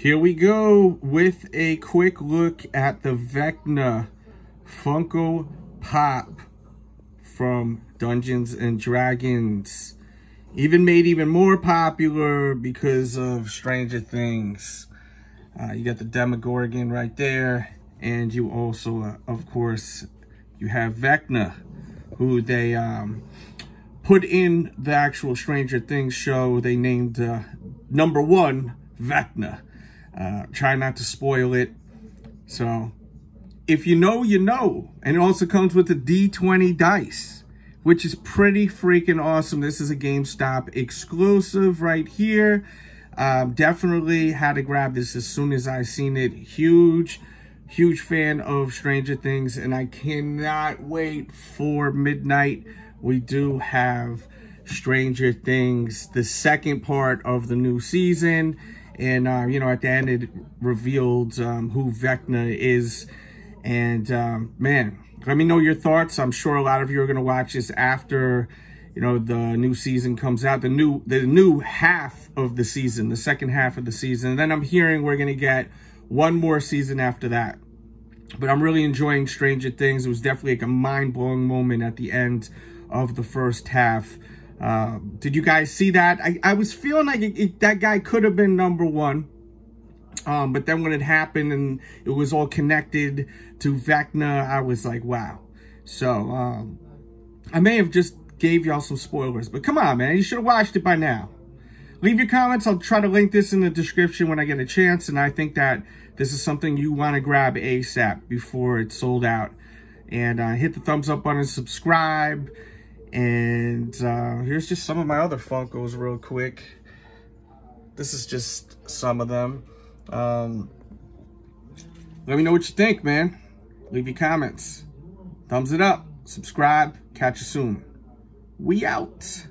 Here we go with a quick look at the Vecna Funko Pop from Dungeons and Dragons. Even made even more popular because of Stranger Things. Uh, you got the Demogorgon right there. And you also, uh, of course, you have Vecna, who they um, put in the actual Stranger Things show. They named uh, number one Vecna. Uh, try not to spoil it. So if you know, you know. And it also comes with the D20 dice, which is pretty freaking awesome. This is a GameStop exclusive right here. Um, definitely had to grab this as soon as I seen it. Huge, huge fan of Stranger Things. And I cannot wait for midnight. We do have Stranger Things, the second part of the new season. And, uh, you know, at the end, it revealed um, who Vecna is. And, um, man, let me know your thoughts. I'm sure a lot of you are going to watch this after, you know, the new season comes out. The new, the new half of the season, the second half of the season. And then I'm hearing we're going to get one more season after that. But I'm really enjoying Stranger Things. It was definitely like a mind-blowing moment at the end of the first half. Uh, did you guys see that? I, I was feeling like it, it, that guy could have been number one. Um, but then when it happened and it was all connected to Vecna, I was like, wow. So, um, I may have just gave y'all some spoilers, but come on, man. You should have watched it by now. Leave your comments. I'll try to link this in the description when I get a chance. And I think that this is something you want to grab ASAP before it's sold out. And uh, hit the thumbs up button, subscribe. And uh, here's just some of my other Funkos real quick. This is just some of them. Um, let me know what you think, man. Leave your comments. Thumbs it up. Subscribe. Catch you soon. We out.